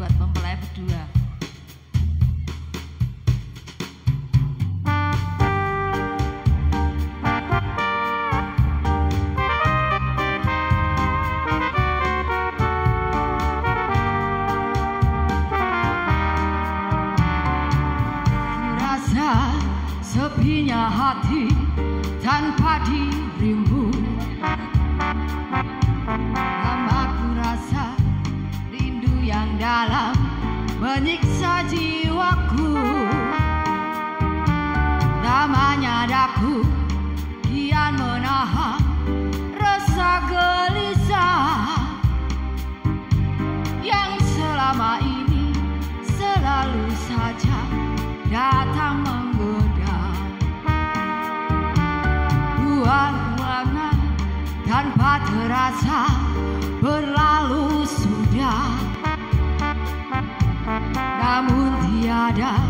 buat mempelai berdua. Sepinya hati tanpa dirimu menyiksa jiwaku. Namanya daku tiada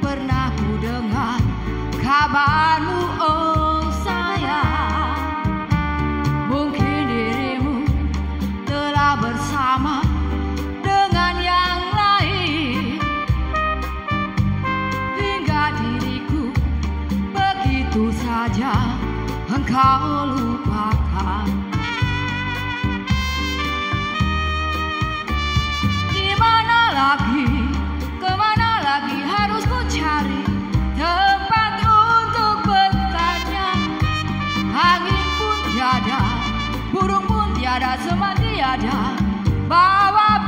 pernah ku dengar kabarmu oh sayang. Mungkin dirimu telah bersama dengan yang lain. Hingga diriku begitu saja engkau lupakan burung pun tiada, semua tiada. Bawa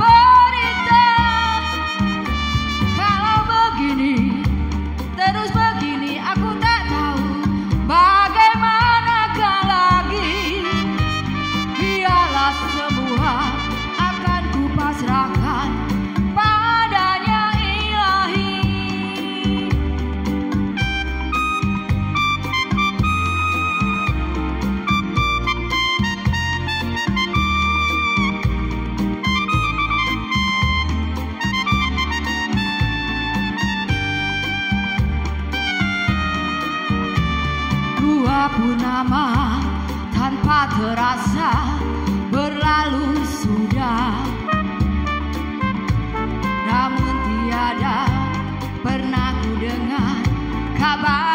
Purnama tanpa terasa berlalu sudah. Namun tiada pernah ku dengar kabarmu